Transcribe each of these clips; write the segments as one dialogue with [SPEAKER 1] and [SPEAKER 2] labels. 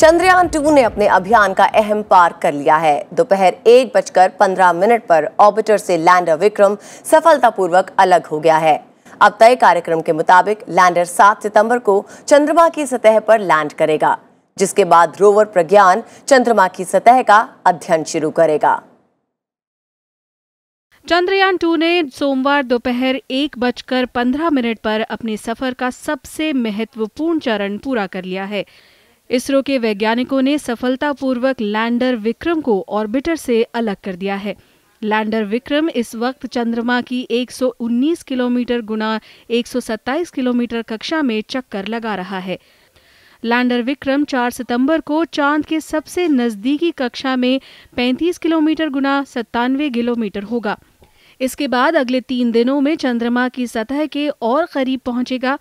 [SPEAKER 1] Chandrayaan two ने अपने अभियान का अहम पार कर लिया है। दोपहर एक बजकर पंद्रह मिनट पर ऑर्बिटर से लैंडर विक्रम सफलतापूर्वक अलग हो गया है। अब तय कार्यक्रम के मुताबिक लैंडर 7 सितंबर को चंद्रमा की सतह पर लैंड करेगा, जिसके बाद रोवर प्रज्ञान चंद्रमा की सतह का अध्ययन शुरू करेगा।
[SPEAKER 2] चंद्रयान टू ने सोमवार दोपहर एक बजकर पंद्रह मिनट पर अपने सफ़र का सबसे महत्वपूर्ण चरण पूरा कर लिया है। इसरो के वैज्ञानिकों ने सफलतापूर्वक लैंडर विक्रम को ऑर्बिटर से अलग कर दिया है। लैंडर विक्रम इस वक्त चंद्रमा की 119 किलोमीटर गुना 127 किलोमीटर कक्षा में चक्कर लगा रहा है। लैंडर विक्रम 4 सितंबर को चाँद के सबसे नजदीकी कक्षा में 35 किलोमीटर गुना सत्तानवे किलोमीटर होगा। इसके बाद अगले तीन दिनों में चंद्रमा की सतह के और करीब पहुंचेगा।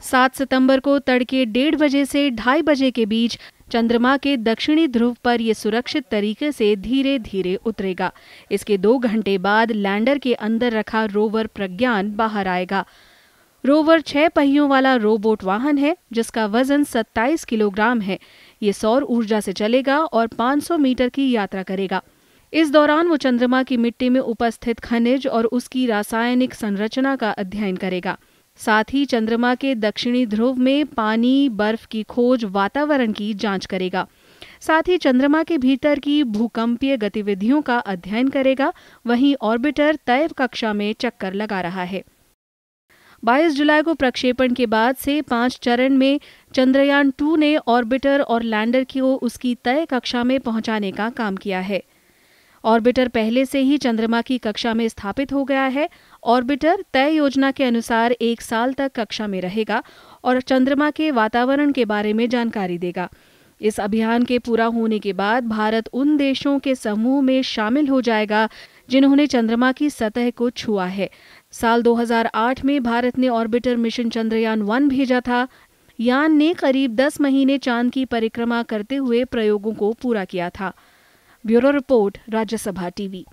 [SPEAKER 2] सात सितंबर को तड़के डेढ़ बजे से ढाई बजे के बीच चंद्रमा के दक्षिणी ध्रुव पर यह सुरक्षित तरीके से धीरे धीरे उतरेगा। इसके दो घंटे बाद लैंडर के अंदर रखा रोवर प्रज्ञान बाहर आएगा। रोवर छह पहियों वाला रोबोट वाहन है, जिसका वज़न 27 किलोग्राम है। ये सौर ऊर्जा से चलेगा और 500 मीटर की यात्रा करेगा। इस दौरान वो चंद्रमा की मिट्टी में उपस्थित खनिज और उसकी रासायनिक संरचना का अध्ययन करेगा। साथ ही चंद्रमा के दक्षिणी ध्रुव में पानी, बर्फ़ की खोज, वातावरण की जाँच करेगा। साथ ही चंद्रमा के भीतर की भूकंपीय गतिविधियों का अध्ययन करेगा। वहीं ऑर्बिटर तय कक्षा में चक्कर लगा रहा है। 22 जुलाई को प्रक्षेपण के बाद से पाँच चरण में चंद्रयान टू ने ऑर्बिटर और लैंडर को उसकी तय कक्षा में पहुँचाने का काम किया है। ऑर्बिटर पहले से ही चंद्रमा की कक्षा में स्थापित हो गया है। ऑर्बिटर तय योजना के अनुसार एक साल तक कक्षा में रहेगा और चंद्रमा के वातावरण के बारे में जानकारी देगा। इस अभियान के पूरा होने के बाद भारत उन देशों के समूह में शामिल हो जाएगा जिन्होंने चंद्रमा की सतह को छुआ है। साल 2008 में भारत ने ऑर्बिटर मिशन चंद्रयान वन भेजा था। यान ने करीब 10 महीने चाँद की परिक्रमा करते हुए प्रयोगों को पूरा किया था। Bureau report Rajya Sabha TV.